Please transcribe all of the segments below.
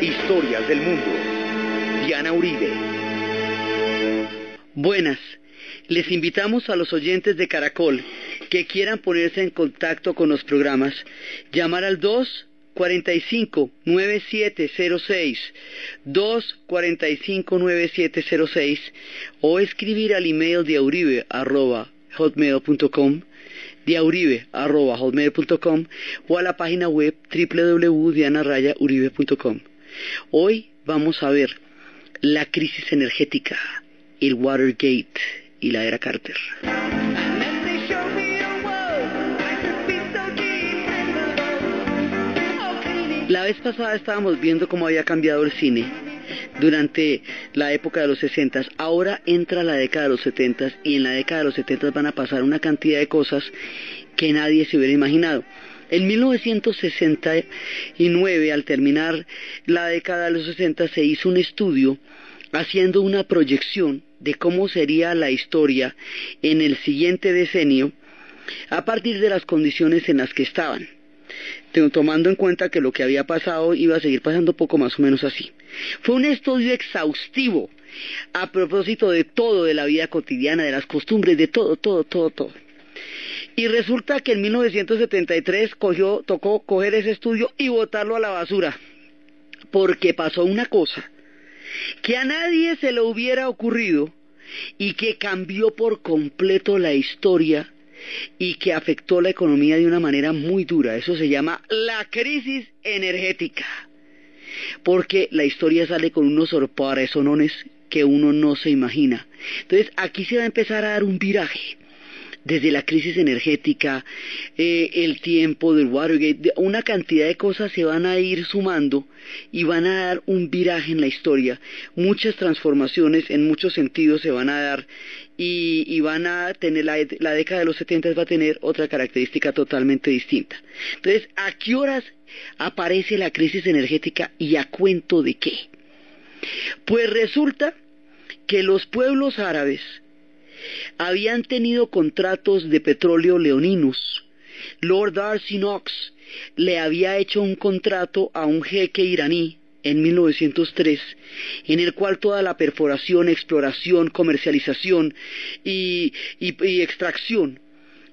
Historias del mundo. Diana Uribe. Buenas. Les invitamos a los oyentes de Caracol que quieran ponerse en contacto con los programas, llamar al 245-9706, 245-9706 o escribir al email de auribe arroba hotmail.com diauribe.com o a la página web www.dianarayauribe.com. Hoy vamos a ver la crisis energética, el Watergate y la era Carter. La vez pasada estábamos viendo cómo había cambiado el cine durante la época de los 60. Ahora entra la década de los 70 y en la década de los 70 van a pasar una cantidad de cosas que nadie se hubiera imaginado. En 1969, al terminar la década de los 60, se hizo un estudio haciendo una proyección de cómo sería la historia en el siguiente decenio a partir de las condiciones en las que estaban tomando en cuenta que lo que había pasado iba a seguir pasando poco más o menos así. Fue un estudio exhaustivo a propósito de todo, de la vida cotidiana, de las costumbres, de todo, todo, todo, todo. Y resulta que en 1973 cogió, tocó coger ese estudio y botarlo a la basura, porque pasó una cosa que a nadie se le hubiera ocurrido y que cambió por completo la historia y que afectó la economía de una manera muy dura. Eso se llama la crisis energética. Porque la historia sale con unos sorpresonones que uno no se imagina. Entonces aquí se va a empezar a dar un viraje desde la crisis energética, eh, el tiempo del Watergate, una cantidad de cosas se van a ir sumando y van a dar un viraje en la historia. Muchas transformaciones en muchos sentidos se van a dar y, van a tener, la, la, década de los 70 va a tener otra característica totalmente distinta. Entonces, ¿a qué horas aparece la crisis energética y a cuento de qué? Pues resulta que los pueblos árabes habían tenido contratos de petróleo leoninos. Lord Darcy Knox le había hecho un contrato a un jeque iraní en 1903, en el cual toda la perforación, exploración, comercialización y, extracción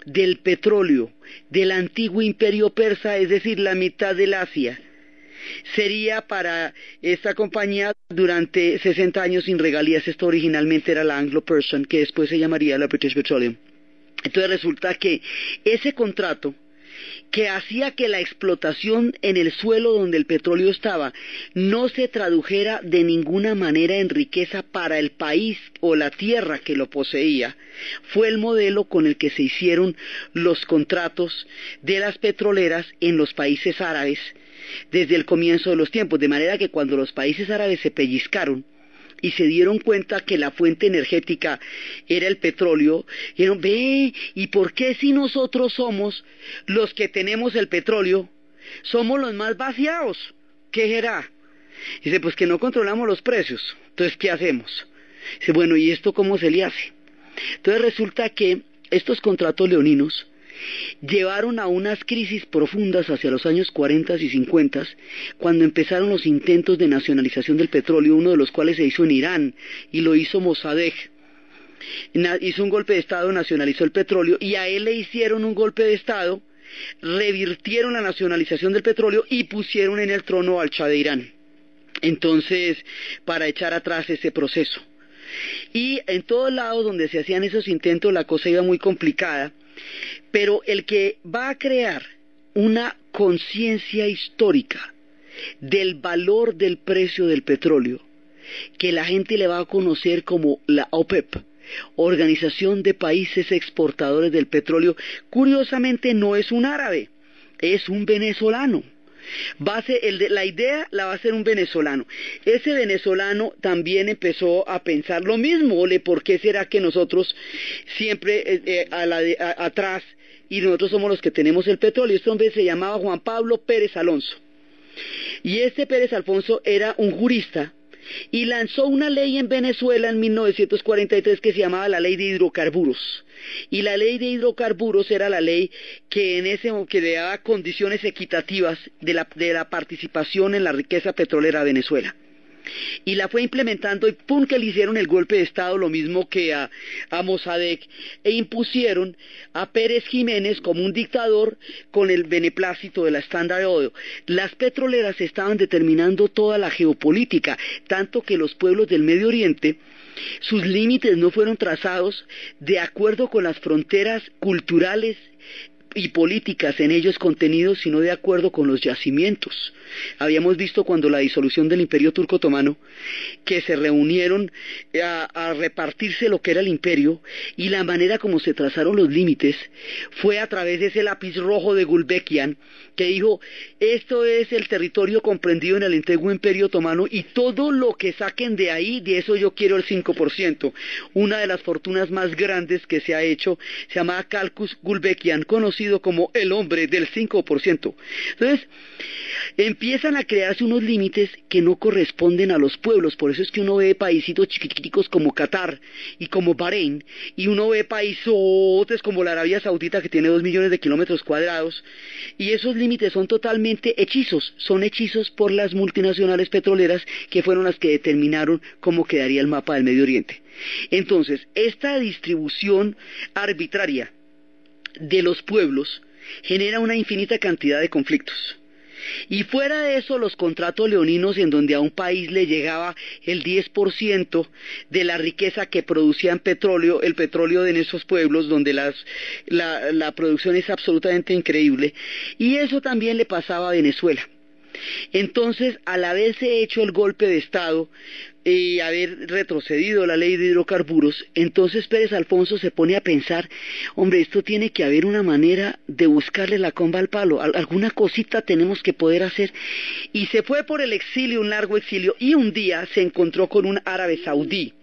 del petróleo del antiguo imperio persa, es decir, la mitad del Asia, sería para esta compañía durante 60 años sin regalías. Esto originalmente era la Anglo-Persian, que después se llamaría la British Petroleum. Entonces resulta que ese contrato que hacía que la explotación en el suelo donde el petróleo estaba no se tradujera de ninguna manera en riqueza para el país o la tierra que lo poseía, fue el modelo con el que se hicieron los contratos de las petroleras en los países árabes desde el comienzo de los tiempos, de manera que cuando los países árabes se pellizcaron, y se dieron cuenta que la fuente energética era el petróleo, dijeron, ve, ¿y por qué si nosotros somos los que tenemos el petróleo, somos los más vaciados? ¿Qué será? Dice, pues que no controlamos los precios. Entonces, ¿qué hacemos? Dice, bueno, ¿y esto cómo se le hace? Entonces resulta que estos contratos leoninos llevaron a unas crisis profundas hacia los años 40 y 50, cuando empezaron los intentos de nacionalización del petróleo, uno de los cuales se hizo en Irán y lo hizo Mossadegh. Hizo un golpe de Estado, nacionalizó el petróleo y a él le hicieron un golpe de Estado, revirtieron la nacionalización del petróleo y pusieron en el trono al Shah de Irán. Entonces, para echar atrás ese proceso. Y en todos lados donde se hacían esos intentos la cosa iba muy complicada pero el que va a crear una conciencia histórica del valor del precio del petróleo, que la gente le va a conocer como la OPEP, Organización de Países Exportadores del Petróleo, curiosamente no es un árabe, es un venezolano. La idea la va a hacer un venezolano. Ese venezolano también empezó a pensar lo mismo, ¿por qué será que nosotros siempre eh, eh, atrás y nosotros somos los que tenemos el petróleo. Este hombre se llamaba Juan Pablo Pérez Alonso. Y este Pérez Alfonso era un jurista y lanzó una ley en Venezuela en 1943 que se llamaba la Ley de Hidrocarburos. Y la Ley de Hidrocarburos era la ley que en ese que daba condiciones equitativas de la participación en la riqueza petrolera de Venezuela y la fue implementando y pum que le hicieron el golpe de Estado lo mismo que a, a Mossadegh e impusieron a Pérez Jiménez como un dictador con el beneplácito de la Standard Oil. Las petroleras estaban determinando toda la geopolítica, tanto que los pueblos del Medio Oriente sus límites no fueron trazados de acuerdo con las fronteras culturales y políticas en ellos contenidos, sino de acuerdo con los yacimientos. Habíamos visto cuando la disolución del imperio turco otomano, que se reunieron a, repartirse lo que era el imperio y la manera como se trazaron los límites fue a través de ese lápiz rojo de Gulbenkian que dijo, esto es el territorio comprendido en el antiguo imperio otomano y todo lo que saquen de ahí, de eso yo quiero el 5%. Una de las fortunas más grandes que se ha hecho se llama Calcus Gulbenkian, conocido como el hombre del 5%. Entonces, empiezan a crearse unos límites que no corresponden a los pueblos, por eso es que uno ve paisitos chiquiticos como Qatar y como Bahrein, y uno ve paisotes como la Arabia Saudita que tiene dos millones de kilómetros cuadrados, y esos límites son totalmente hechizos, son hechizos por las multinacionales petroleras que fueron las que determinaron cómo quedaría el mapa del Medio Oriente. Entonces, esta distribución arbitraria de los pueblos genera una infinita cantidad de conflictos. Y fuera de eso, los contratos leoninos en donde a un país le llegaba el 10% de la riqueza que producían petróleo, el petróleo de esos pueblos donde la, la producción es absolutamente increíble. Y eso también le pasaba a Venezuela. Entonces, al haberse hecho el golpe de Estado, y haber retrocedido la ley de hidrocarburos, entonces Pérez Alfonso se pone a pensar, hombre, esto tiene que haber una manera de buscarle la comba al palo, alguna cosita tenemos que poder hacer. Y se fue por el exilio, un largo exilio, y un día se encontró con un árabe saudí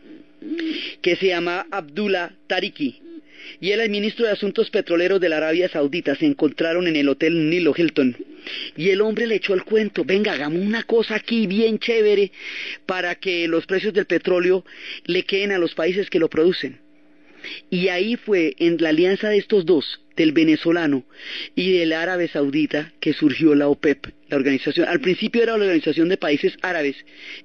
que se llama Abdullah Tariki y el ministro de Asuntos Petroleros de la Arabia Saudita se encontraron en el Hotel Nilo Hilton. Y el hombre le echó el cuento, venga, hagamos una cosa aquí bien chévere para que los precios del petróleo le queden a los países que lo producen. Y ahí fue en la alianza de estos dos, del venezolano y del árabe saudita, que surgió la OPEP, la organización. Al principio era la Organización de Países Árabes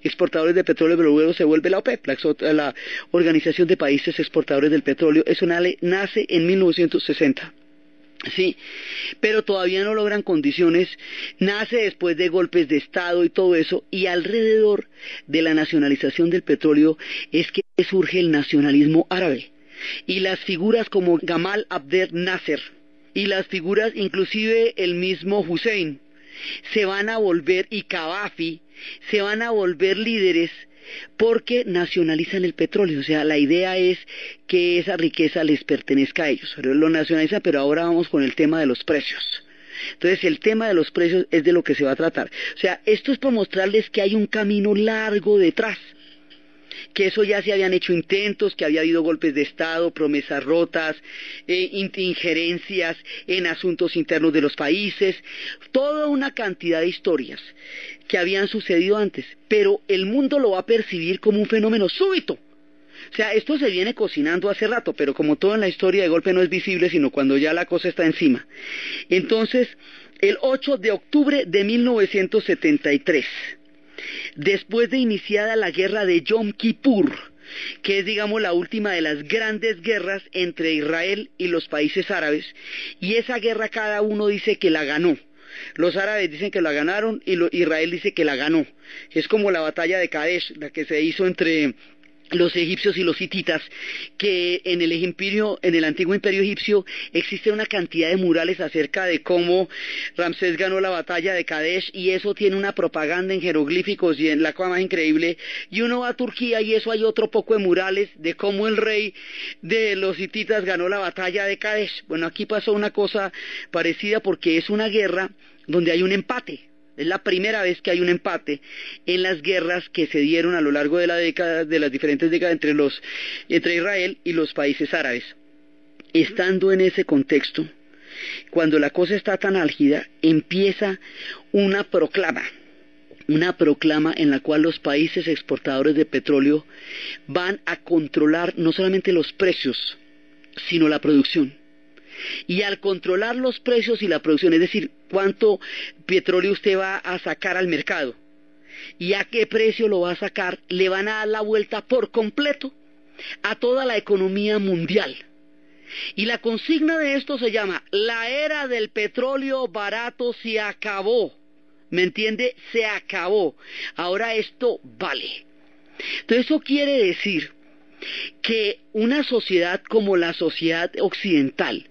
Exportadores de Petróleo, pero luego se vuelve la OPEP, la, la Organización de Países Exportadores del Petróleo. Eso nace en 1960. Sí, pero todavía no logran condiciones, nace después de golpes de Estado y todo eso, y alrededor de la nacionalización del petróleo es que surge el nacionalismo árabe y las figuras como Gamal Abdel Nasser y las figuras inclusive el mismo Hussein se van a volver y Gaddafi se van a volver líderes porque nacionalizan el petróleo. O sea, la idea es que esa riqueza les pertenezca a ellos. Lo nacionalizan, pero ahora vamos con el tema de los precios. Entonces, el tema de los precios es de lo que se va a tratar. O sea, esto es para mostrarles que hay un camino largo detrás que eso ya se habían hecho intentos, que había habido golpes de Estado, promesas rotas, eh, injerencias en asuntos internos de los países, toda una cantidad de historias que habían sucedido antes, pero el mundo lo va a percibir como un fenómeno súbito. O sea, esto se viene cocinando hace rato, pero como todo en la historia de golpe no es visible, sino cuando ya la cosa está encima. Entonces, el 8 de octubre de 1973, después de iniciada la guerra de Yom Kippur, que es, digamos, la última de las grandes guerras entre Israel y los países árabes, y esa guerra cada uno dice que la ganó. Los árabes dicen que la ganaron y Israel dice que la ganó. Es como la batalla de Kadesh, la que se hizo entre los egipcios y los hititas, que en el imperio, en el antiguo imperio egipcio existe una cantidad de murales acerca de cómo Ramsés ganó la batalla de Kadesh y eso tiene una propaganda en jeroglíficos y en la cosa más increíble. Y uno va a Turquía y eso hay otro poco de murales de cómo el rey de los hititas ganó la batalla de Kadesh. Bueno, aquí pasó una cosa parecida porque es una guerra donde hay un empate es la primera vez que hay un empate en las guerras que se dieron a lo largo de la década, de las diferentes décadas entre entre Israel y los países árabes. Estando en ese contexto, cuando la cosa está tan álgida, empieza una proclama, una proclama en la cual los países exportadores de petróleo van a controlar no solamente los precios, sino la producción. Y al controlar los precios y la producción, es decir, cuánto petróleo usted va a sacar al mercado y a qué precio lo va a sacar, le van a dar la vuelta por completo a toda la economía mundial. Y la consigna de esto se llama, la era del petróleo barato se acabó. ¿Me entiende? Se acabó. Ahora esto vale. Entonces eso quiere decir que una sociedad como la sociedad occidental,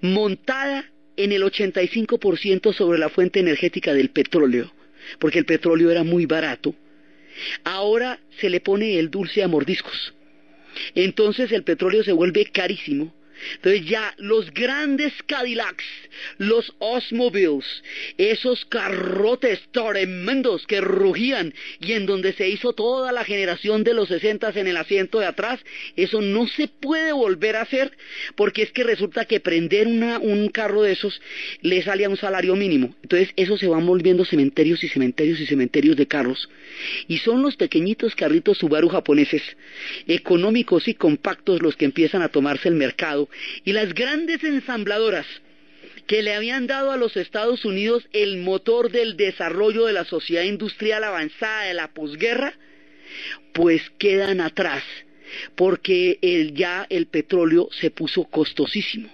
montada en el 85% sobre la fuente energética del petróleo, porque el petróleo era muy barato, ahora se le pone el dulce a mordiscos. Entonces el petróleo se vuelve carísimo entonces ya los grandes Cadillacs, los Osmobiles, esos carrotes tremendos que rugían y en donde se hizo toda la generación de los sesentas en el asiento de atrás, eso no se puede volver a hacer porque es que resulta que prender un carro de esos le sale a un salario mínimo. Entonces eso se van volviendo cementerios y cementerios y cementerios de carros. Y son los pequeñitos carritos Subaru japoneses, económicos y compactos los que empiezan a tomarse el mercado y las grandes ensambladoras que le habían dado a los Estados Unidos el motor del desarrollo de la sociedad industrial avanzada de la posguerra, pues quedan atrás, porque ya el petróleo se puso costosísimo.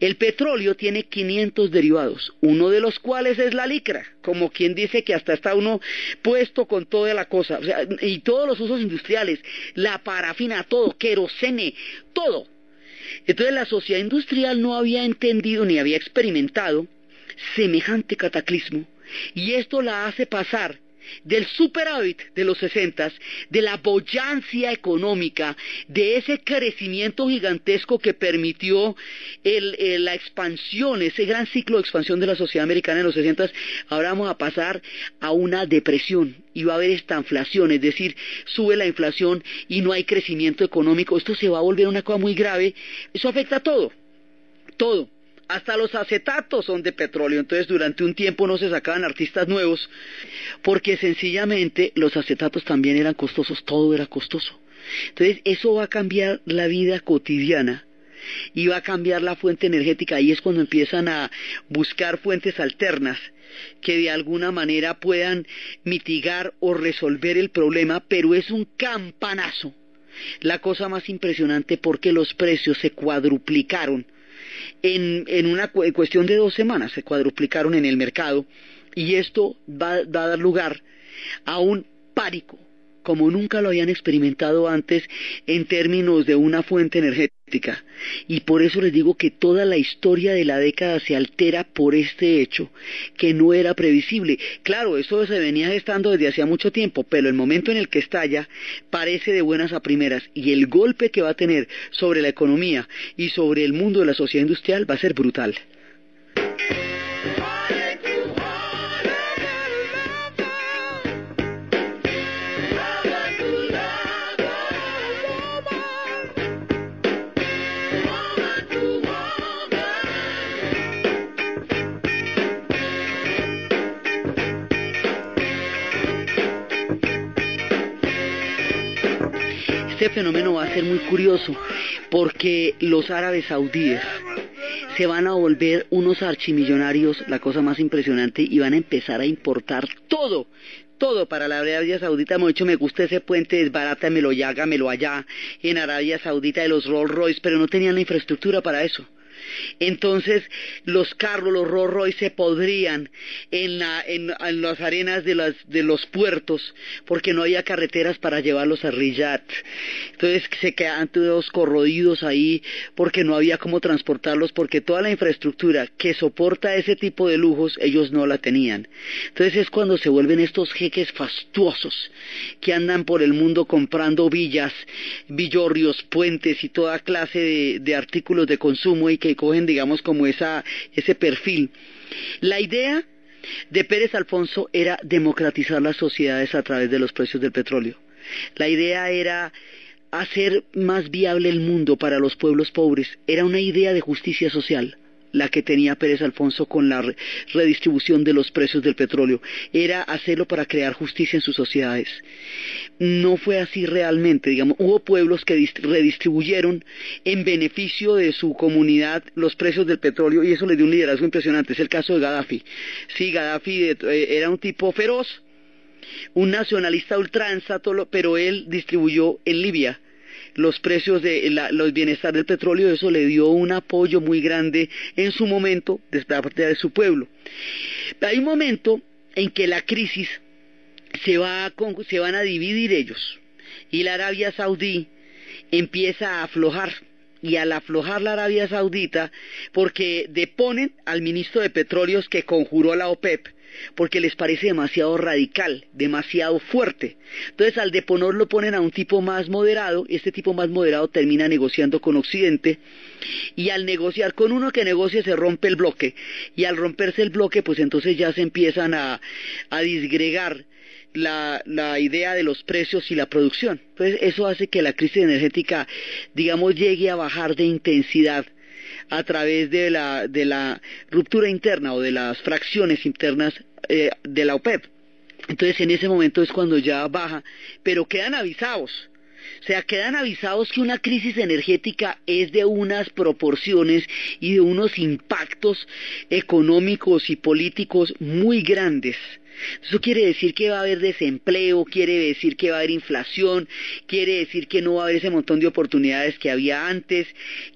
El petróleo tiene 500 derivados, uno de los cuales es la licra, como quien dice que hasta está uno puesto con toda la cosa, y todos los usos industriales, la parafina, todo, querosene, todo. Entonces la sociedad industrial no había entendido ni había experimentado semejante cataclismo. Y esto la hace pasar del superávit de los sesentas, de la boyancia económica, de ese crecimiento gigantesco que permitió la expansión, ese gran ciclo de expansión de la sociedad americana en los sesentas, ahora vamos a pasar a una depresión y va a haber esta inflación, es decir, sube la inflación y no hay crecimiento económico, esto se va a volver una cosa muy grave, eso afecta a todo, todo. Hasta los acetatos son de petróleo, entonces durante un tiempo no se sacaban artistas nuevos porque sencillamente los acetatos también eran costosos, todo era costoso. Entonces eso va a cambiar la vida cotidiana y va a cambiar la fuente energética. Ahí es cuando empiezan a buscar fuentes alternas que de alguna manera puedan mitigar o resolver el problema, pero es un campanazo. La cosa más impresionante porque los precios se cuadruplicaron en, una cuestión de dos semanas, se cuadruplicaron en el mercado y esto va, va a dar lugar a un pánico como nunca lo habían experimentado antes en términos de una fuente energética. Y por eso les digo que toda la historia de la década se altera por este hecho, que no era previsible. Claro, eso se venía gestando desde hacía mucho tiempo, pero el momento en el que estalla parece de buenas a primeras y el golpe que va a tener sobre la economía y sobre el mundo de la sociedad industrial va a ser brutal. Este fenómeno va a ser muy curioso porque los árabes saudíes se van a volver unos archimillonarios, la cosa más impresionante, y van a empezar a importar todo, todo para la Arabia Saudita. Hemos dicho, me gusta ese puente, es lo y hágamelo allá en Arabia Saudita de los Rolls Royce, pero no tenían la infraestructura para eso. Entonces los carros, los Rolls Royce se podrían en, las arenas de, los puertos porque no había carreteras para llevarlos a Riyadh. Entonces se quedaban todos corrodidos ahí porque no había cómo transportarlos porque toda la infraestructura que soporta ese tipo de lujos ellos no la tenían. Entonces es cuando se vuelven estos jeques fastuosos que andan por el mundo comprando villas, villorrios, puentes y toda clase de, de artículos de consumo y que cogen, digamos, como esa, ese perfil. La idea de Pérez Alfonso era democratizar las sociedades a través de los precios del petróleo. La idea era hacer más viable el mundo para los pueblos pobres. Era una idea de justicia social. La que tenía Pérez Alfonso con la redistribución de los precios del petróleo. Era hacerlo para crear justicia en sus sociedades. No fue así realmente, digamos, hubo pueblos que redistribuyeron en beneficio de su comunidad los precios del petróleo y eso le dio un liderazgo impresionante. Es el caso de Gaddafi. Sí, Gaddafi eh, era un tipo feroz, un nacionalista ultranza, pero él distribuyó en Libia los precios de los bienestar del petróleo, eso le dio un apoyo muy grande en su momento de parte de su pueblo. Hay un momento en que la crisis se, va se van a dividir ellos y la Arabia Saudí empieza a aflojar y al aflojar la Arabia Saudita porque deponen al ministro de Petróleos que conjuró la OPEP porque les parece demasiado radical, demasiado fuerte. Entonces al deponor lo ponen a un tipo más moderado, este tipo más moderado termina negociando con Occidente, y al negociar con uno que negocia se rompe el bloque, y al romperse el bloque pues entonces ya se empiezan a, disgregar la, la, idea de los precios y la producción. Entonces eso hace que la crisis energética, digamos, llegue a bajar de intensidad a través de la, de la ruptura interna o de las fracciones internas eh, de la OPEP. Entonces en ese momento es cuando ya baja, pero quedan avisados. O sea, quedan avisados que una crisis energética es de unas proporciones y de unos impactos económicos y políticos muy grandes. Eso quiere decir que va a haber desempleo, quiere decir que va a haber inflación, quiere decir que no va a haber ese montón de oportunidades que había antes,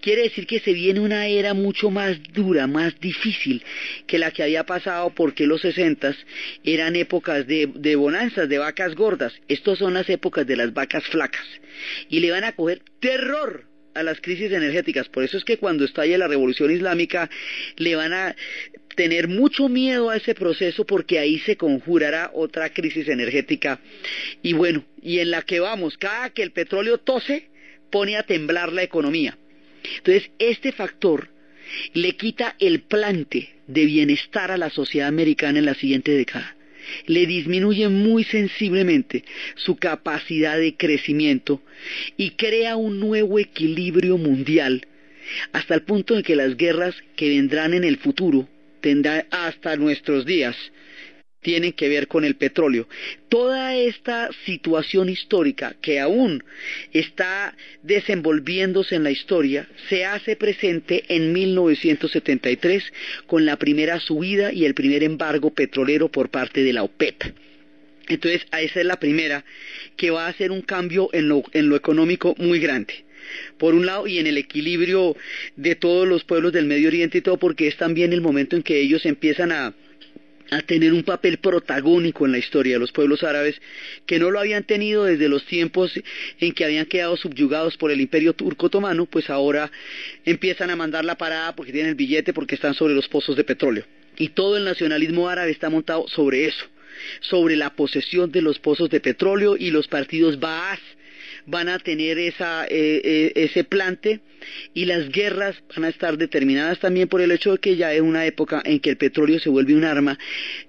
quiere decir que se viene una era mucho más dura, más difícil que la que había pasado porque los sesentas eran épocas de, de bonanzas, de vacas gordas. Estas son las épocas de las vacas flacas. Y le van a coger terror a las crisis energéticas. Por eso es que cuando estalle la revolución islámica le van a tener mucho miedo a ese proceso porque ahí se conjurará otra crisis energética. Y bueno, y en la que vamos, cada que el petróleo tose, pone a temblar la economía. Entonces, este factor le quita el plante de bienestar a la sociedad americana en la siguiente década. Le disminuye muy sensiblemente su capacidad de crecimiento y crea un nuevo equilibrio mundial hasta el punto en que las guerras que vendrán en el futuro tendrá hasta nuestros días tienen que ver con el petróleo. Toda esta situación histórica que aún está desenvolviéndose en la historia se hace presente en 1973 con la primera subida y el primer embargo petrolero por parte de la OPEP. Entonces, esa es la primera que va a hacer un cambio en lo, en lo económico muy grande por un lado, y en el equilibrio de todos los pueblos del Medio Oriente y todo, porque es también el momento en que ellos empiezan a, a tener un papel protagónico en la historia de los pueblos árabes que no lo habían tenido desde los tiempos en que habían quedado subyugados por el imperio turco otomano, pues ahora empiezan a mandar la parada porque tienen el billete porque están sobre los pozos de petróleo. Y todo el nacionalismo árabe está montado sobre eso, sobre la posesión de los pozos de petróleo y los partidos Baas van a tener esa, eh, eh, ese plante y las guerras van a estar determinadas también por el hecho de que ya es una época en que el petróleo se vuelve un arma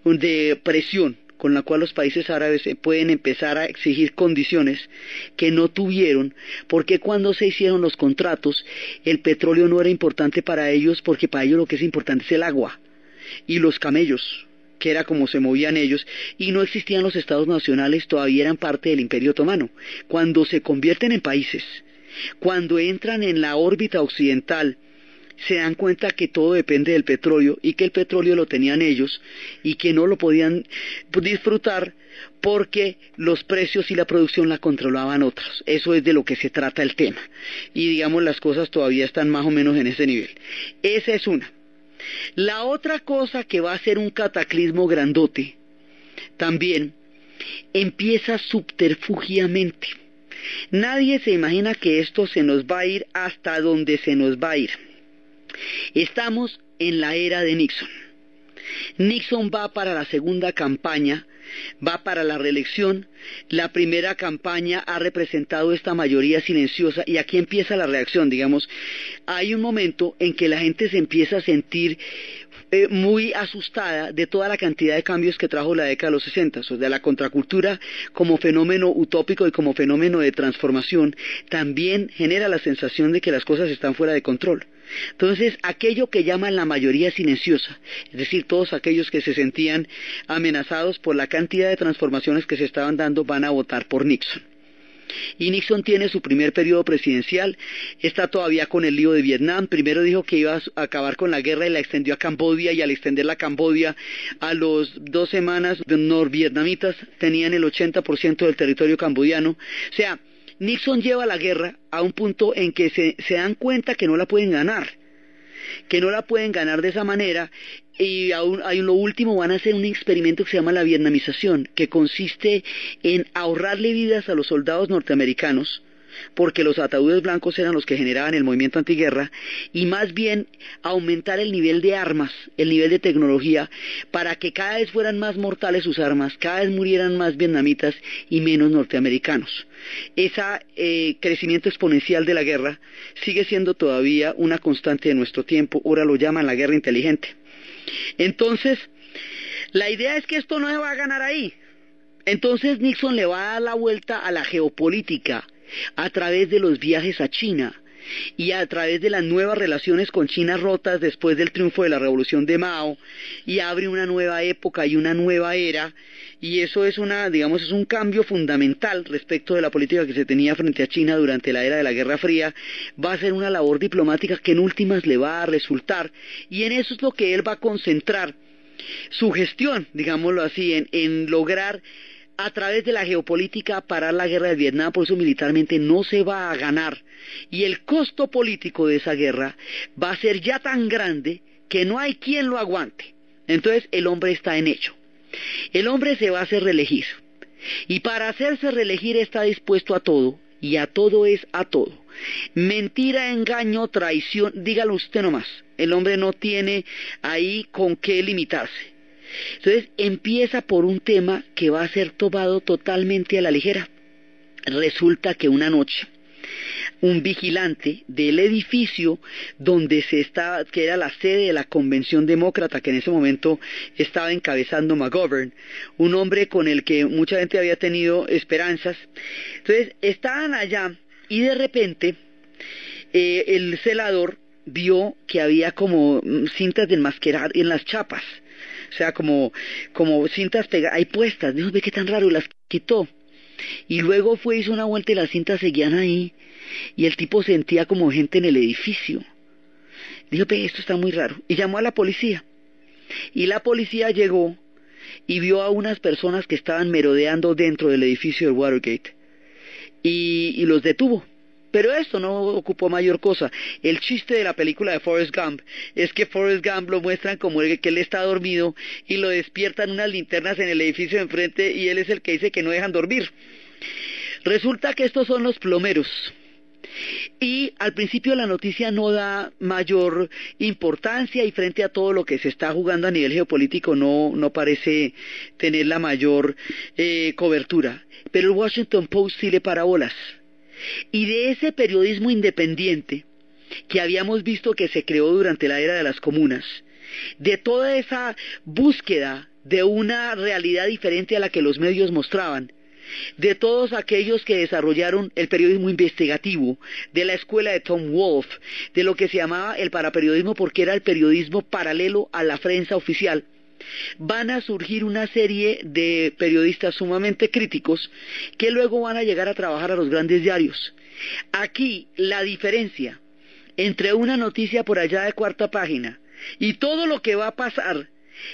de presión con la cual los países árabes pueden empezar a exigir condiciones que no tuvieron, porque cuando se hicieron los contratos el petróleo no era importante para ellos, porque para ellos lo que es importante es el agua y los camellos que era como se movían ellos, y no existían los estados nacionales, todavía eran parte del imperio otomano. Cuando se convierten en países, cuando entran en la órbita occidental, se dan cuenta que todo depende del petróleo y que el petróleo lo tenían ellos y que no lo podían disfrutar porque los precios y la producción la controlaban otros. Eso es de lo que se trata el tema. Y digamos las cosas todavía están más o menos en ese nivel. Esa es una. La otra cosa que va a ser un cataclismo grandote, también, empieza subterfugiamente. Nadie se imagina que esto se nos va a ir hasta donde se nos va a ir. Estamos en la era de Nixon. Nixon va para la segunda campaña va para la reelección. La primera campaña ha representado esta mayoría silenciosa y aquí empieza la reacción, digamos. Hay un momento en que la gente se empieza a sentir eh, muy asustada de toda la cantidad de cambios que trajo la década de los 60, o de la contracultura como fenómeno utópico y como fenómeno de transformación, también genera la sensación de que las cosas están fuera de control. Entonces, aquello que llaman la mayoría silenciosa, es decir, todos aquellos que se sentían amenazados por la cantidad de transformaciones que se estaban dando, van a votar por Nixon. Y Nixon tiene su primer periodo presidencial, está todavía con el lío de Vietnam, primero dijo que iba a acabar con la guerra y la extendió a Cambodia y al extender la Cambodia a los dos semanas los norvietnamitas tenían el 80% del territorio cambodiano. O sea, Nixon lleva la guerra a un punto en que se, dan cuenta que no la pueden ganar que no la pueden ganar de esa manera y aún, hay lo último van a hacer un experimento que se llama la vietnamización, que consiste en ahorrarle vidas a los soldados norteamericanos, porque los ataúdes blancos eran los que generaban el movimiento antiguerra, y más bien aumentar el nivel de armas, el nivel de tecnología, para que cada vez fueran más mortales sus armas, cada vez murieran más vietnamitas y menos norteamericanos. Ese eh, crecimiento exponencial de la guerra sigue siendo todavía una constante de nuestro tiempo, ahora lo llaman la guerra inteligente. Entonces, la idea es que esto no se va a ganar ahí. Entonces Nixon le va a dar la vuelta a la geopolítica a través de los viajes a China y a través de las nuevas relaciones con China rotas después del triunfo de la revolución de Mao y abre una nueva época y una nueva era. Y eso es una digamos es un cambio fundamental respecto de la política que se tenía frente a China durante la era de la Guerra Fría. Va a ser una labor diplomática que en últimas le va a resultar. Y en eso es lo que él va a concentrar su gestión digámoslo así en, en lograr a través de la geopolítica parar la guerra de Vietnam, por eso militarmente no se va a ganar. Y el costo político de esa guerra va a ser ya tan grande que no hay quien lo aguante. Entonces el hombre está en hecho. El hombre se va a hacer reelegir. Y para hacerse reelegir está dispuesto a todo, y a todo es a todo. Mentira, engaño, traición, dígalo usted nomás. El hombre no tiene ahí con qué limitarse. Entonces empieza por un tema que va a ser tomado totalmente a la ligera. Resulta que una noche un vigilante del edificio donde se estaba, que era la sede de la convención demócrata que en ese momento estaba encabezando McGovern, un hombre con el que mucha gente había tenido esperanzas. Entonces estaban allá y de repente eh, el celador vio que había como cintas de enmascarar en las chapas o sea, como, como cintas pegadas, hay puestas, dijo, ve qué tan raro, las quitó. Y luego fue, hizo una vuelta y las cintas seguían ahí, y el tipo sentía como gente en el edificio. Dijo, ve, esto está muy raro, y llamó a la policía. Y la policía llegó y vio a unas personas que estaban merodeando dentro del edificio del Watergate, y los detuvo. Pero esto no ocupó mayor cosa. El chiste de la película de Forrest Gump es que Forrest Gump lo muestran como el, que él está dormido y lo despiertan unas linternas en el edificio de enfrente y él es el que dice que no dejan dormir. Resulta que estos son los plomeros. Y al principio la noticia no da mayor importancia y frente a todo lo que se está jugando a nivel geopolítico no, no parece tener la mayor eh, cobertura. Pero el Washington Post sí le bolas y de ese periodismo independiente que habíamos visto que se creó durante la era de las comunas, de toda esa búsqueda de una realidad diferente a la que los medios mostraban, de todos aquellos que desarrollaron el periodismo investigativo, de la escuela de Tom Wolfe, de lo que se llamaba el paraperiodismo porque era el periodismo paralelo a la prensa oficial, van a surgir una serie de periodistas sumamente críticos que luego van a llegar a trabajar a los grandes diarios. Aquí la diferencia entre una noticia por allá de cuarta página y todo lo que va a pasar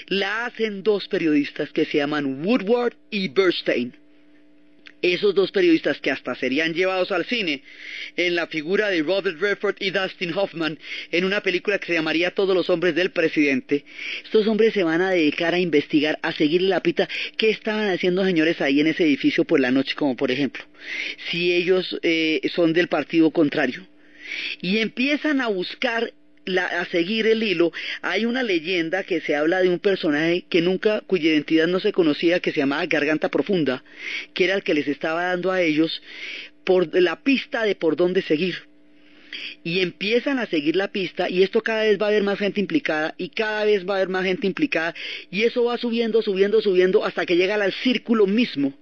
la hacen dos periodistas que se llaman Woodward y Bernstein esos dos periodistas que hasta serían llevados al cine en la figura de Robert Redford y Dustin Hoffman en una película que se llamaría Todos los hombres del presidente, estos hombres se van a dedicar a investigar, a seguir la pita. Qué estaban haciendo señores ahí en ese edificio por la noche, como por ejemplo, si ellos eh, son del partido contrario. Y empiezan a buscar a seguir el hilo, hay una leyenda que se habla de un personaje que nunca, cuya identidad no se conocía, que se llamaba Garganta Profunda, que era el que les estaba dando a ellos por la pista de por dónde seguir. Y empiezan a seguir la pista y esto cada vez va a haber más gente implicada y cada vez va a haber más gente implicada y eso va subiendo, subiendo, subiendo hasta que llega al círculo mismo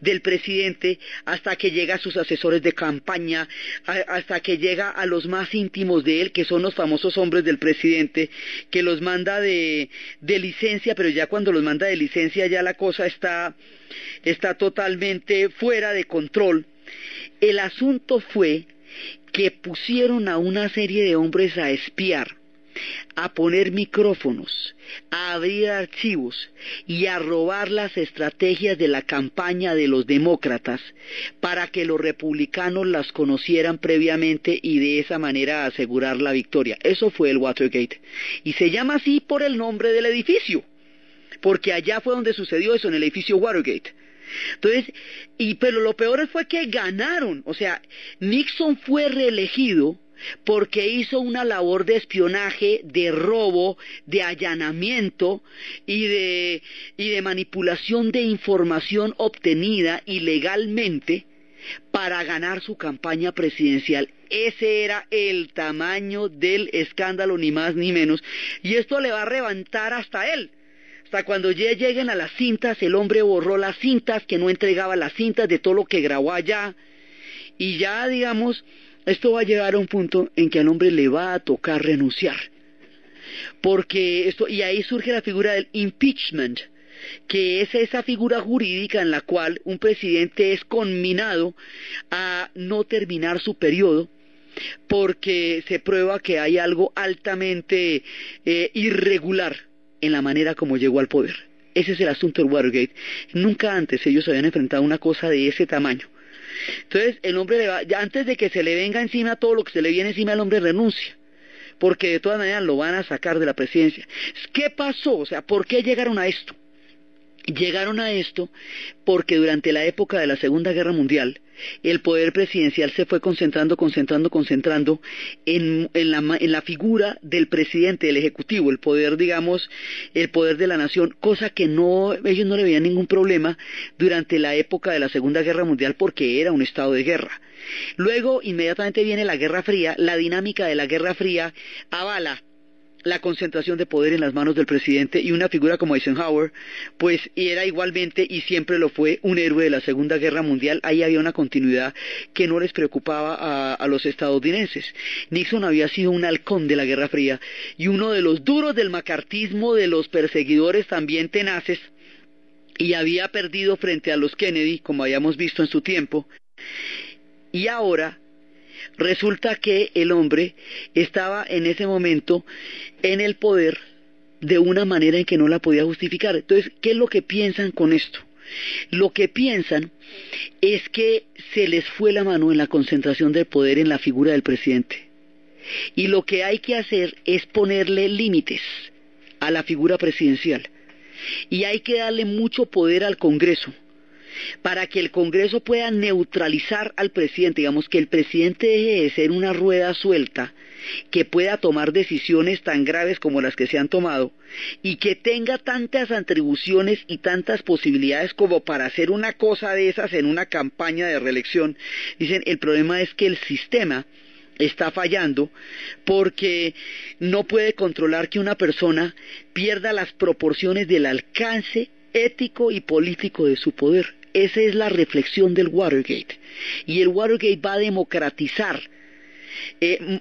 del presidente hasta que llega a sus asesores de campaña, hasta que llega a los más íntimos de él, que son los famosos hombres del presidente, que los manda de, de licencia, pero ya cuando los manda de licencia ya la cosa está, está totalmente fuera de control. El asunto fue que pusieron a una serie de hombres a espiar a poner micrófonos, a abrir archivos y a robar las estrategias de la campaña de los demócratas para que los republicanos las conocieran previamente y de esa manera asegurar la victoria. Eso fue el Watergate. Y se llama así por el nombre del edificio, porque allá fue donde sucedió eso, en el edificio Watergate. Entonces, y pero lo peor fue que ganaron, o sea, Nixon fue reelegido porque hizo una labor de espionaje, de robo, de allanamiento y de, manipulación de información obtenida ilegalmente para ganar su campaña presidencial. Ese era el tamaño del escándalo, ni más ni menos. Y esto le va a levantar hasta él. Hasta cuando ya lleguen a las cintas, el hombre borró las cintas, que no entregaba las cintas de todo lo que grabó allá. Y ya, digamos, esto va a llegar a un punto en que al hombre le va a tocar renunciar. Porque esto, y ahí surge la figura del impeachment, que es esa figura jurídica en la cual un presidente es conminado a no terminar su periodo porque se prueba que hay algo altamente eh, irregular en la manera como llegó al poder. Ese es el asunto del Watergate. Nunca antes ellos habían enfrentado una cosa de ese tamaño. Entonces el hombre le va, antes de que se le venga encima todo lo que se le viene encima, el hombre renuncia. Porque de todas maneras lo van a sacar de la presidencia. ¿Qué pasó? O sea, ¿por qué llegaron a esto? Llegaron a esto porque durante la época de la Segunda Guerra Mundial, el poder presidencial se fue concentrando, concentrando, concentrando en, la, figura del presidente, del ejecutivo, el poder, digamos, el poder de la nación, cosa que no, ellos no le veían ningún problema durante la época de la Segunda Guerra Mundial porque era un estado de guerra. Luego, inmediatamente viene la Guerra Fría, la dinámica de la Guerra Fría avala la concentración de poder en las manos del presidente y una figura como Eisenhower, pues era igualmente y siempre lo fue un héroe de la Segunda Guerra Mundial. Ahí había una continuidad que no les preocupaba a, los estadounidenses. Nixon había sido un halcón de la Guerra Fría y uno de los duros del macartismo, de los perseguidores también tenaces, y había perdido frente a los Kennedy, como habíamos visto en su tiempo, y ahora Resulta que el hombre estaba en ese momento en el poder de una manera en que no la podía justificar. Entonces, ¿qué es lo que piensan con esto? Lo que piensan es que se les fue la mano en la concentración del poder en la figura del presidente. Y lo que hay que hacer es ponerle límites a la figura presidencial. Y hay que darle mucho poder al Congreso para que el Congreso pueda neutralizar al presidente, digamos que el presidente deje de ser una rueda suelta que pueda tomar decisiones tan graves como las que se han tomado y que tenga tantas atribuciones y tantas posibilidades como para hacer una cosa de esas en una campaña de reelección. Dicen, el problema es que el sistema está fallando porque no puede controlar que una persona pierda las proporciones del alcance ético y político de su poder. Esa es la reflexión del Watergate. Y el Watergate va a democratizar, eh,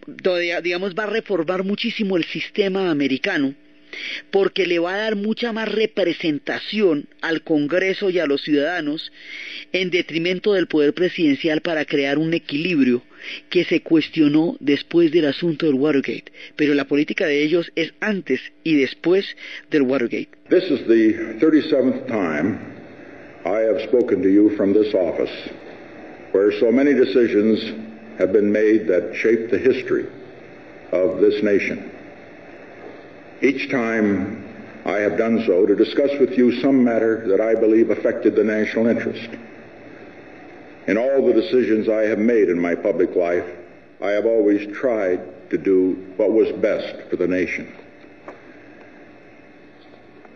digamos, va a reformar muchísimo el sistema americano porque le va a dar mucha más representación al Congreso y a los ciudadanos en detrimento del poder presidencial para crear un equilibrio que se cuestionó después del asunto del Watergate. Pero la política de ellos es antes y después del Watergate. This is the 37th time I have spoken to you from this office, where so many decisions have been made that shape the history of this nation. Each time I have done so to discuss with you some matter that I believe affected the national interest. In all the decisions I have made in my public life, I have always tried to do what was best for the nation.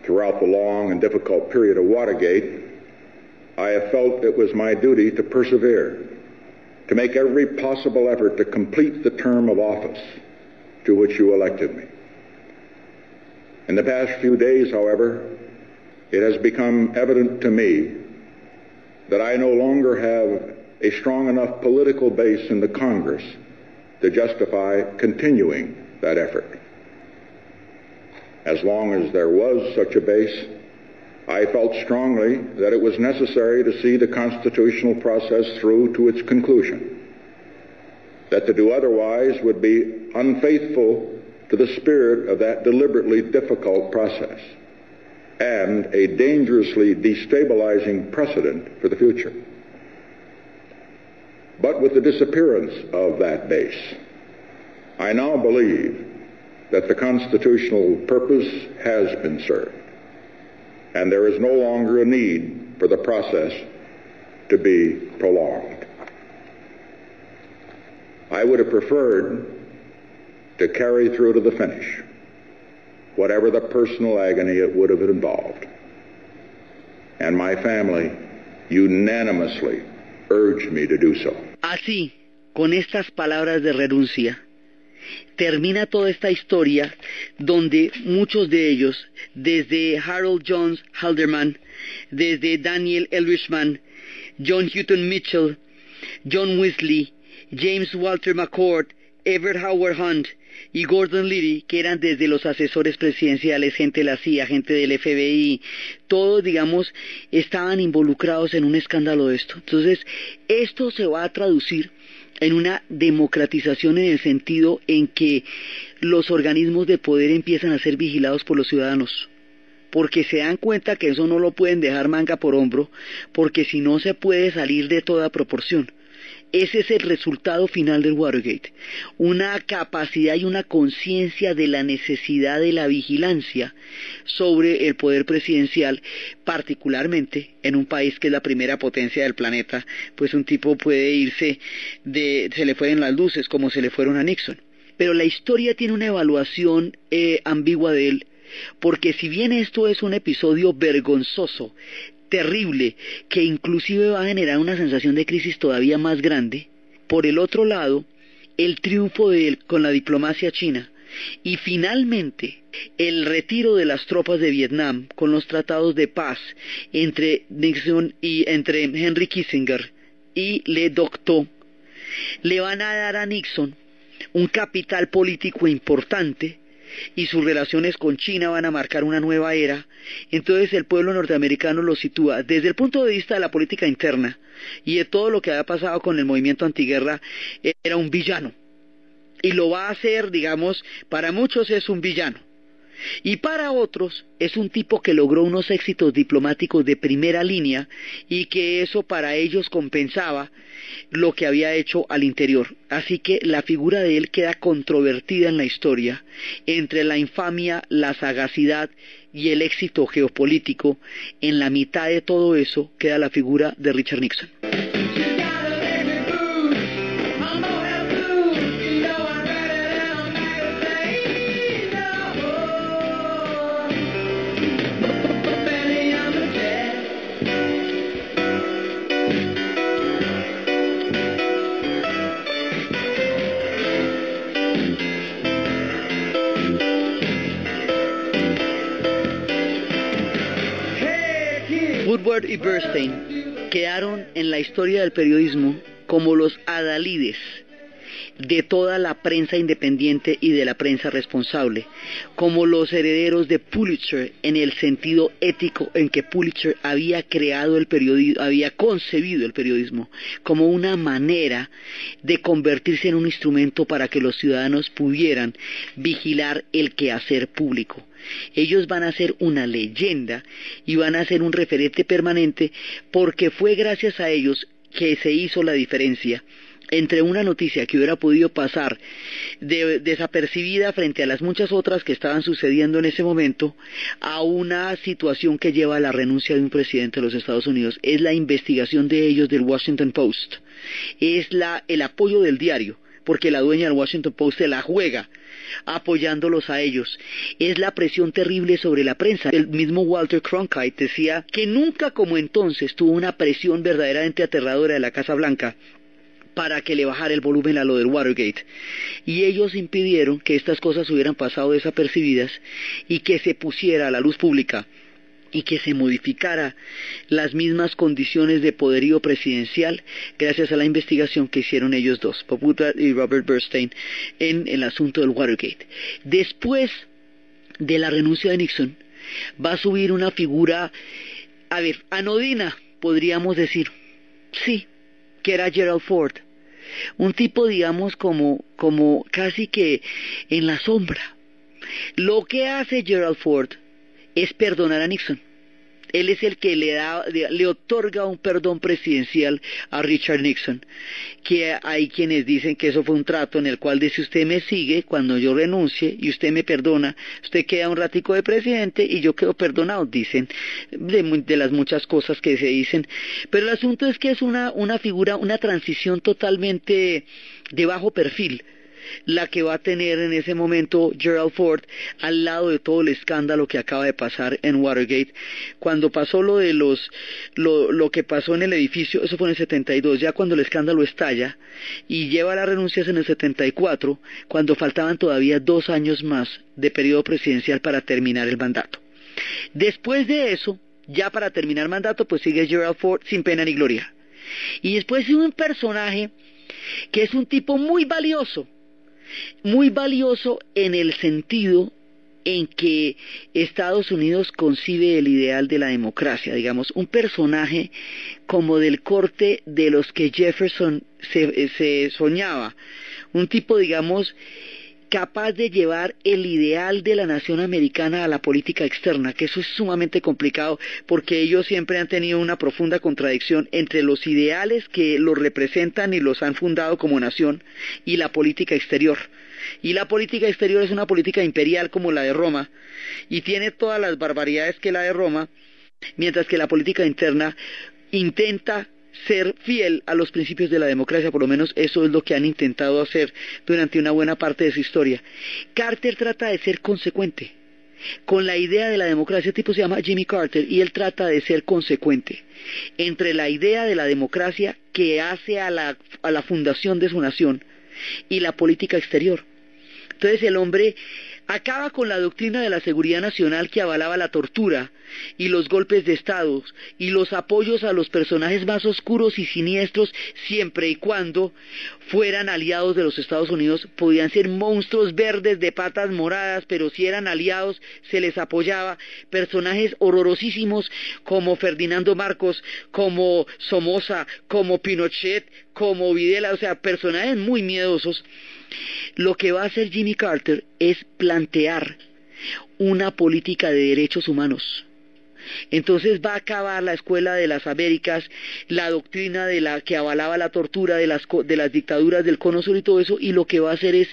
Throughout the long and difficult period of Watergate, I have felt it was my duty to persevere, to make every possible effort to complete the term of office to which you elected me. In the past few days, however, it has become evident to me that I no longer have a strong enough political base in the Congress to justify continuing that effort. As long as there was such a base, I felt strongly that it was necessary to see the constitutional process through to its conclusion. That to do otherwise would be unfaithful to the spirit of that deliberately difficult process and a dangerously destabilizing precedent for the future. But with the disappearance of that base, I now believe that the constitutional purpose has been served, and there is no longer a need for the process to be prolonged. I would have preferred to carry through to the finish whatever the personal agony it would have involved. And my family unanimously urged me to do so. Así, con estas palabras de renuncia, termina toda esta historia donde muchos de ellos, desde Harold Jones Halderman, desde Daniel Elwishman, John Houghton Mitchell, John Weasley, James Walter McCord, Everett Howard Hunt y Gordon Liddy, que eran desde los asesores presidenciales, gente de la CIA, gente del FBI, todos, digamos, estaban involucrados en un escándalo de esto. Entonces, esto se va a traducir en una democratización en el sentido en que los organismos de poder empiezan a ser vigilados por los ciudadanos porque se dan cuenta que eso no lo pueden dejar manga por hombro, porque si no se puede salir de toda proporción. Ese es el resultado final del Watergate. Una capacidad y una conciencia de la necesidad de la vigilancia sobre el poder presidencial, particularmente en un país que es la primera potencia del planeta, pues un tipo puede irse de, se le fueron las luces como se le fueron a Nixon. Pero la historia tiene una evaluación eh, ambigua de él, porque si bien esto es un episodio vergonzoso, terrible que inclusive va a generar una sensación de crisis todavía más grande. Por el otro lado, el triunfo de él con la diplomacia china y finalmente el retiro de las tropas de Vietnam con los tratados de paz entre Nixon y entre Henry Kissinger y Le Docto le van a dar a Nixon un capital político importante y sus relaciones con China van a marcar una nueva era, entonces el pueblo norteamericano lo sitúa desde el punto de vista de la política interna y de todo lo que había pasado con el movimiento antiguerra, era un villano. Y lo va a hacer, digamos, para muchos es un villano. Y para otros es un tipo que logró unos éxitos diplomáticos de primera línea y que eso para ellos compensaba lo que había hecho al interior. Así que la figura de él queda controvertida en la historia entre la infamia, la sagacidad y el éxito geopolítico. En la mitad de todo eso queda la figura de Richard Nixon. Y Bernstein quedaron en la historia del periodismo como los adalides de toda la prensa independiente y de la prensa responsable, como los herederos de Pulitzer en el sentido ético en que Pulitzer había creado el periodismo, había concebido el periodismo como una manera de convertirse en un instrumento para que los ciudadanos pudieran vigilar el quehacer público. Ellos van a ser una leyenda y van a ser un referente permanente porque fue gracias a ellos que se hizo la diferencia entre una noticia que hubiera podido pasar desapercibida frente a las muchas otras que estaban sucediendo en ese momento a una situación que lleva a la renuncia de un presidente de los Estados Unidos. Es la investigación de ellos del Washington Post. Es la, el apoyo del diario, porque la dueña del Washington Post se la juega apoyándolos a ellos. Es la presión terrible sobre la prensa. El mismo Walter Cronkite decía que nunca como entonces tuvo una presión verdaderamente aterradora de la Casa Blanca para que le bajara el volumen a lo del Watergate. Y ellos impidieron que estas cosas hubieran pasado desapercibidas y que se pusiera a la luz pública y que se modificara las mismas condiciones de poderío presidencial gracias a la investigación que hicieron ellos dos, Woodward y Robert Bernstein, en el asunto del Watergate. Después de la renuncia de Nixon, va a subir una figura, a ver, anodina, podríamos decir, sí, que era Gerald Ford. Un tipo, digamos, como, como casi que en la sombra. Lo que hace Gerald Ford es perdonar a Nixon. Él es el que le, da, le otorga un perdón presidencial a Richard Nixon, que hay quienes dicen que eso fue un trato en el cual dice usted me sigue cuando yo renuncie y usted me perdona, usted queda un ratico de presidente y yo quedo perdonado, dicen, de, las muchas cosas que se dicen. Pero el asunto es que es una figura, una transición totalmente de bajo perfil la que va a tener en ese momento Gerald Ford al lado de todo el escándalo que acaba de pasar en Watergate. Cuando pasó lo de los, lo, lo que pasó en el edificio, eso fue en el 72, ya cuando el escándalo estalla y lleva las renuncias en el 74, cuando faltaban todavía dos años más de periodo presidencial para terminar el mandato. Después de eso, ya para terminar mandato, pues sigue Gerald Ford sin pena ni gloria. Y después de un personaje que es un tipo muy valioso, muy valioso en el sentido en que Estados Unidos concibe el ideal de la democracia, digamos, un personaje como del corte de los que Jefferson se, se soñaba, un tipo, digamos, capaz de llevar el ideal de la nación americana a la política externa, que eso es sumamente complicado porque ellos siempre han tenido una profunda contradicción entre los ideales que los representan y los han fundado como nación y la política exterior. Y la política exterior es una política imperial como la de Roma y tiene todas las barbaridades que la de Roma, mientras que la política interna intenta ser fiel a los principios de la democracia, por lo menos eso es lo que han intentado hacer durante una buena parte de su historia. Carter trata de ser consecuente con la idea de la democracia, el tipo se llama Jimmy Carter y él trata de ser consecuente entre la idea de la democracia que hace a la, a la fundación de su nación y la política exterior. Entonces el hombre acaba con la doctrina de la seguridad nacional que avalaba la tortura y los golpes de Estado y los apoyos a los personajes más oscuros y siniestros siempre y cuando fueran aliados de los Estados Unidos. Podían ser monstruos verdes de patas moradas, pero si eran aliados se les apoyaba. Personajes horrorosísimos como Ferdinando Marcos, como Somoza, como Pinochet, como Videla, o sea, personajes muy miedosos lo que va a hacer Jimmy Carter es plantear una política de derechos humanos. Entonces va a acabar la escuela de las Américas, la doctrina de la que avalaba la tortura de las, de las dictaduras del cono sur y todo eso, y lo que va a hacer es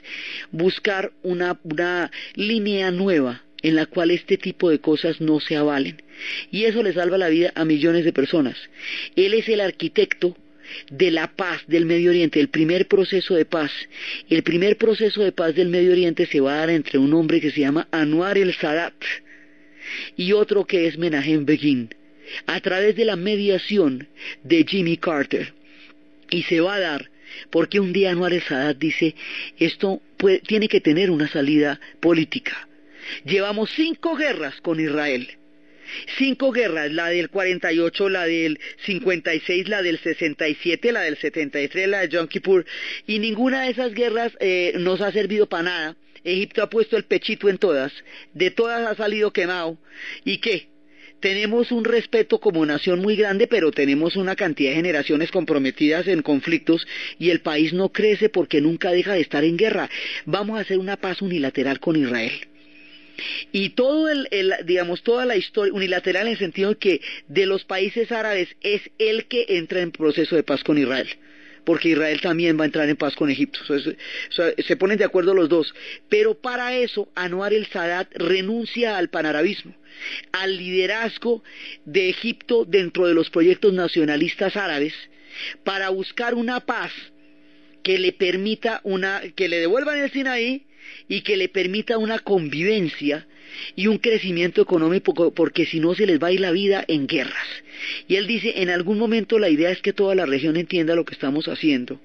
buscar una, una línea nueva en la cual este tipo de cosas no se avalen. Y eso le salva la vida a millones de personas. Él es el arquitecto de la paz del Medio Oriente, el primer proceso de paz. El primer proceso de paz del Medio Oriente se va a dar entre un hombre que se llama Anwar el Sadat y otro que es Menachem Begin, a través de la mediación de Jimmy Carter. Y se va a dar porque un día Anwar el Sadat dice, esto tiene que tener una salida política. Llevamos cinco guerras con Israel Cinco guerras, la del 48, la del 56, la del 67, la del 73, la de Yom Kippur, y ninguna de esas guerras eh, nos ha servido para nada. Egipto ha puesto el pechito en todas, de todas ha salido quemado. ¿Y qué? tenemos un respeto como nación muy grande, pero tenemos una cantidad de generaciones comprometidas en conflictos y el país no crece porque nunca deja de estar en guerra. Vamos a hacer una paz unilateral con Israel. Y todo el, digamos, toda la historia unilateral en el sentido que de los países árabes es el que entra en proceso de paz con Israel porque Israel también va a entrar en paz con Egipto. se ponen de acuerdo los dos. Pero para eso, Anwar el Sadat renuncia al panarabismo, al liderazgo de Egipto dentro de los proyectos nacionalistas árabes, para buscar una paz que le permita una, que le devuelvan el Sinaí y que le permita una convivencia y un crecimiento económico porque si no se les va a ir la vida en guerras. Y él dice, en algún momento la idea es que toda la región entienda lo que estamos haciendo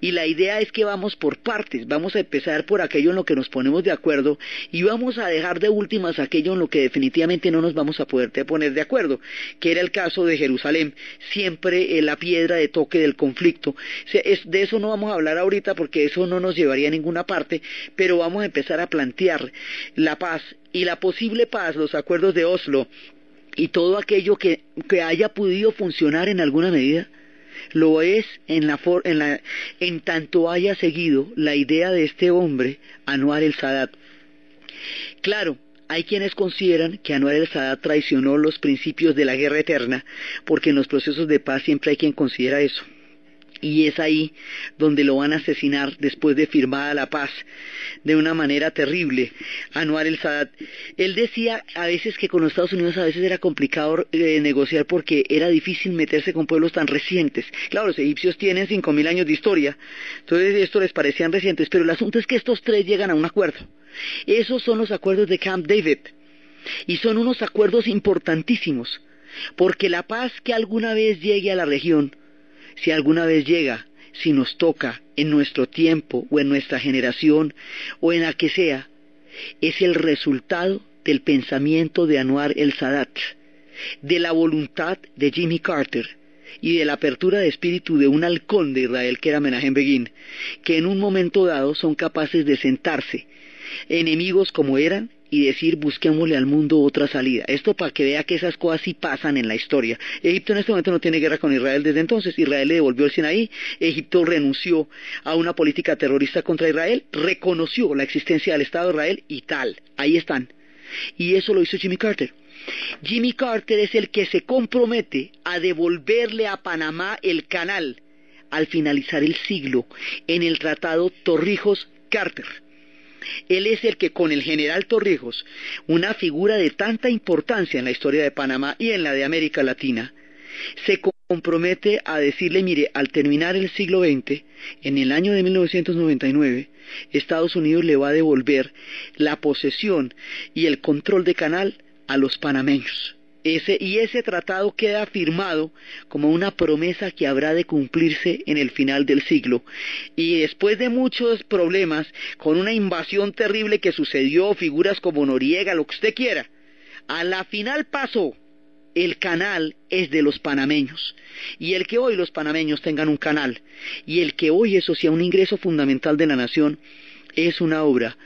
y la idea es que vamos por partes, vamos a empezar por aquello en lo que nos ponemos de acuerdo y vamos a dejar de últimas aquello en lo que definitivamente no nos vamos a poder poner de acuerdo, que era el caso de Jerusalén, siempre eh, la piedra de toque del conflicto. de eso no vamos a hablar ahorita porque eso no nos llevaría a ninguna parte, pero vamos a empezar a plantear la paz y la posible paz, los acuerdos de Oslo y todo aquello que, haya podido funcionar en alguna medida, lo es en, la, en, la, en tanto haya seguido la idea de este hombre, Anuar el Sadat. Claro, hay quienes consideran que Anuar el Sadat traicionó los principios de la guerra eterna, porque en los procesos de paz siempre hay quien considera eso y es ahí donde lo van a asesinar después de firmada la paz de una manera terrible. Anuar el Sadat. Él decía a veces que con los Estados Unidos a veces era complicado eh, negociar porque era difícil meterse con pueblos tan recientes. Claro, los egipcios tienen cinco mil años de historia, entonces esto les parecían recientes, pero el asunto es que estos tres llegan a un acuerdo. Esos son los acuerdos de Camp David y son unos acuerdos importantísimos porque la paz que alguna vez llegue a la región si alguna vez llega, si nos toca, en nuestro tiempo o en nuestra generación o en la que sea, es el resultado del pensamiento de Anwar el Sadat, de la voluntad de Jimmy Carter y de la apertura de espíritu de un halcón de Israel que era Menachem Begin, que en un momento dado son capaces de sentarse, enemigos como eran, y decir busquémosle al mundo otra salida. Esto para que vea que esas cosas sí pasan en la historia. Egipto en este momento no tiene guerra con Israel desde entonces. Israel le devolvió el Sinaí. Egipto renunció a una política terrorista contra Israel, reconoció la existencia del Estado de Israel y tal. Ahí están. Y eso lo hizo Jimmy Carter. Jimmy Carter es el que se compromete a devolverle a Panamá el canal al finalizar el siglo en el tratado Torrijos-Carter. Él es el que con el general Torrijos, una figura de tanta importancia en la historia de Panamá y en la de América Latina, se compromete a decirle, mire, al terminar el siglo XX, en el año de 1999, Estados Unidos le va a devolver la posesión y el control de canal a los panameños y ese tratado queda firmado como una promesa que habrá de cumplirse en el final del siglo. Y después de muchos problemas, con una invasión terrible que sucedió, figuras como Noriega, lo que usted quiera, a la final pasó. El canal es de los panameños. Y el que hoy los panameños tengan un canal, y el que hoy eso sea un ingreso fundamental de la nación, es una obra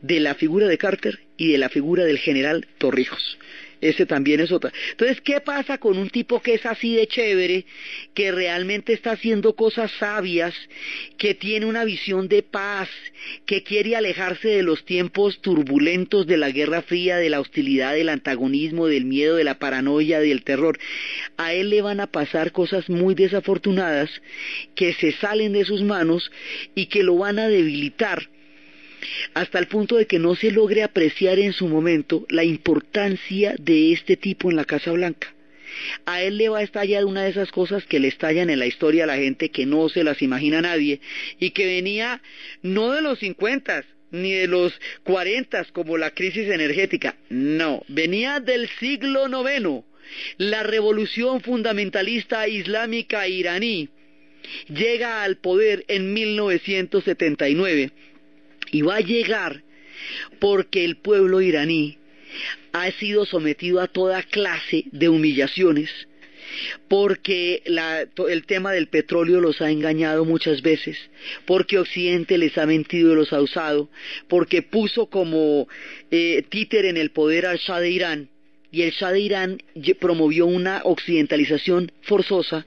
de la figura de Carter y de la figura del general Torrijos. Ese también es otra. Entonces, ¿qué pasa con un tipo que es así de chévere, que realmente está haciendo cosas sabias, que tiene una visión de paz, que quiere alejarse de los tiempos turbulentos de la Guerra Fría, de la hostilidad, del antagonismo, del miedo, de la paranoia, del terror? A él le van a pasar cosas muy desafortunadas que se salen de sus manos y que lo van a debilitar hasta el punto de que no se logre apreciar en su momento la importancia de este tipo en la Casa Blanca. A él le va a estallar una de esas cosas que le estallan en la historia a la gente que no se las imagina nadie y que venía no de los 50 ni de los 40 como la crisis energética, no, venía del siglo IX. La revolución fundamentalista islámica iraní llega al poder en 1979 y va a llegar porque el pueblo iraní ha sido sometido a toda clase de humillaciones, porque el tema del petróleo los ha engañado muchas veces, porque Occidente les ha mentido y los ha usado, porque puso como eh, títer en el poder al Shah de Irán, y el Shah de Irán promovió una occidentalización forzosa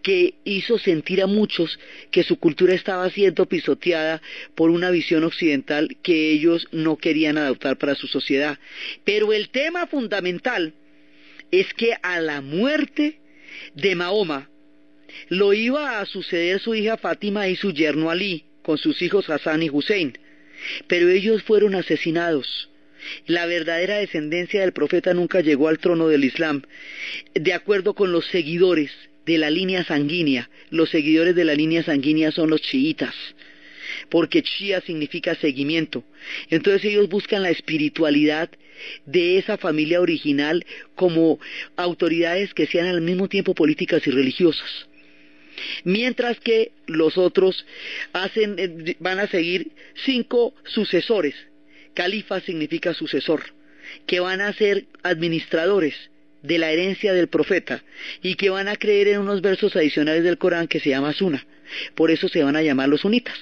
que hizo sentir a muchos que su cultura estaba siendo pisoteada por una visión occidental que ellos no querían adoptar para su sociedad. Pero el tema fundamental es que a la muerte de Mahoma lo iba a suceder su hija Fátima y su yerno Ali con sus hijos Hassan y Hussein, pero ellos fueron asesinados la verdadera descendencia del profeta nunca llegó al trono del Islam. De acuerdo con los seguidores de la línea sanguínea, los seguidores de la línea sanguínea son los chiitas, porque chía significa seguimiento. Entonces ellos buscan la espiritualidad de esa familia original como autoridades que sean al mismo tiempo políticas y religiosas. Mientras que los otros hacen, eh, van a seguir cinco sucesores. Califa significa sucesor, que van a ser administradores de la herencia del profeta y que van a creer en unos versos adicionales del Corán que se llama Suna. Por eso se van a llamar los sunitas.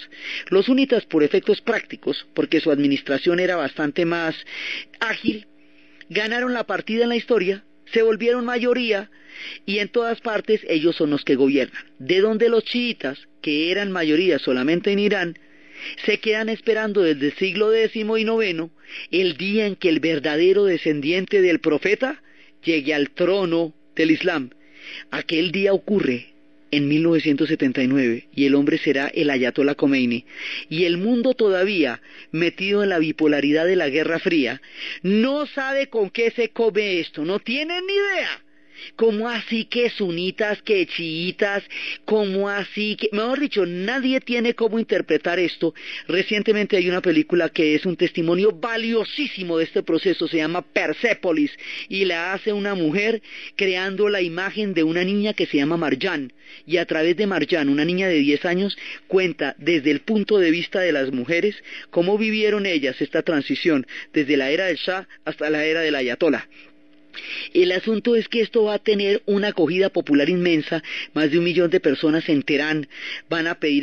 Los sunitas por efectos prácticos, porque su administración era bastante más ágil, ganaron la partida en la historia, se volvieron mayoría y en todas partes ellos son los que gobiernan. De donde los chiitas, que eran mayoría solamente en Irán, se quedan esperando desde el siglo X y IX el día en que el verdadero descendiente del profeta llegue al trono del Islam. Aquel día ocurre en 1979 y el hombre será el Ayatollah Khomeini y el mundo todavía metido en la bipolaridad de la Guerra Fría no sabe con qué se come esto, no tienen ni idea. ¿Cómo así que sunitas, que chiitas? ¿Cómo así que...? Mejor dicho, nadie tiene cómo interpretar esto. Recientemente hay una película que es un testimonio valiosísimo de este proceso, se llama Persepolis, y la hace una mujer creando la imagen de una niña que se llama Marjan. Y a través de Marjan, una niña de 10 años, cuenta desde el punto de vista de las mujeres cómo vivieron ellas esta transición desde la era del Shah hasta la era del Ayatollah. El asunto es que esto va a tener una acogida popular inmensa, más de un millón de personas en Teherán van a pedir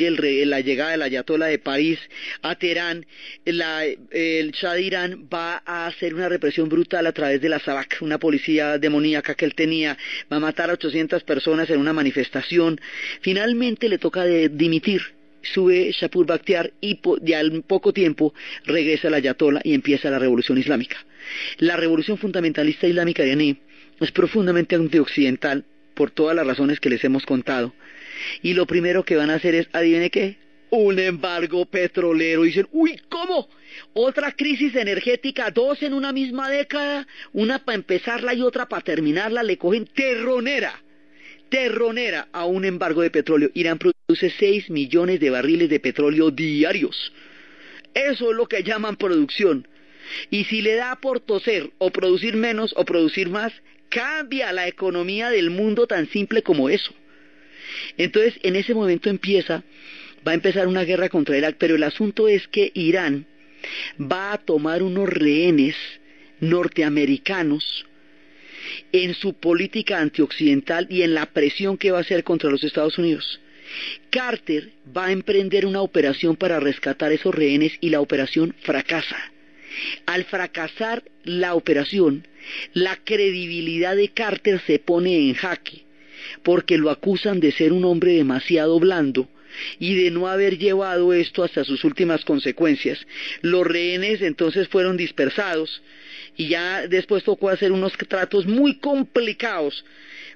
la llegada del Ayatollah de París a Teherán, el Shah de Irán va a hacer una represión brutal a través de la SAVAK, una policía demoníaca que él tenía, va a matar a 800 personas en una manifestación, finalmente le toca dimitir sube Shapur Bakhtiar y al poco tiempo regresa el Ayatollah y empieza la revolución islámica. La revolución fundamentalista islámica de Aní es profundamente antioccidental por todas las razones que les hemos contado. Y lo primero que van a hacer es, adivine qué, un embargo petrolero. dicen, uy, ¿cómo? Otra crisis energética, dos en una misma década, una para empezarla y otra para terminarla, le cogen terronera, terronera a un embargo de petróleo. Irán produce 6 millones de barriles de petróleo diarios. Eso es lo que llaman producción. Y si le da por toser o producir menos o producir más, cambia la economía del mundo tan simple como eso. Entonces, en ese momento empieza, va a empezar una guerra contra Irak, pero el asunto es que Irán va a tomar unos rehenes norteamericanos en su política antioccidental y en la presión que va a hacer contra los Estados Unidos. Carter va a emprender una operación para rescatar esos rehenes y la operación fracasa. Al fracasar la operación, la credibilidad de Carter se pone en jaque, porque lo acusan de ser un hombre demasiado blando y de no haber llevado esto hasta sus últimas consecuencias. Los rehenes entonces fueron dispersados y ya después tocó hacer unos tratos muy complicados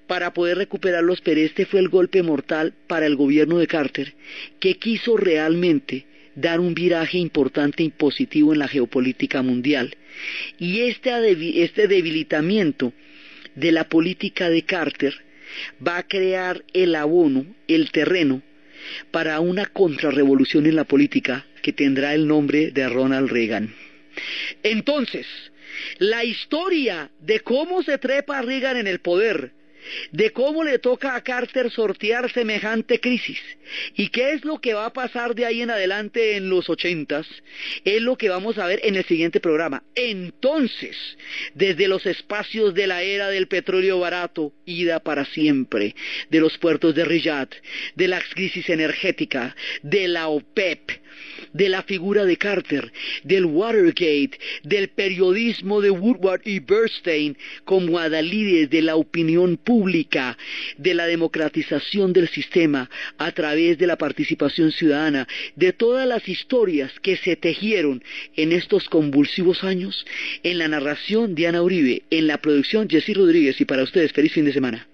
para poder recuperarlos, pero este fue el golpe mortal para el gobierno de Carter, que quiso realmente dar un viraje importante y positivo en la geopolítica mundial. Y este, debilitamiento de la política de Carter va a crear el abono, el terreno, para una contrarrevolución en la política que tendrá el nombre de Ronald Reagan. Entonces, la historia de cómo se trepa Reagan en el poder de cómo le toca a Carter sortear semejante crisis y qué es lo que va a pasar de ahí en adelante en los ochentas, es lo que vamos a ver en el siguiente programa. Entonces, desde los espacios de la era del petróleo barato, ida para siempre, de los puertos de Riyadh, de la crisis energética, de la OPEP, de la figura de Carter, del Watergate, del periodismo de Woodward y Bernstein como adalides de la opinión pública, de la democratización del sistema a través de la participación ciudadana, de todas las historias que se tejieron en estos convulsivos años, en la narración Diana Uribe, en la producción Jessy Rodríguez y para ustedes feliz fin de semana.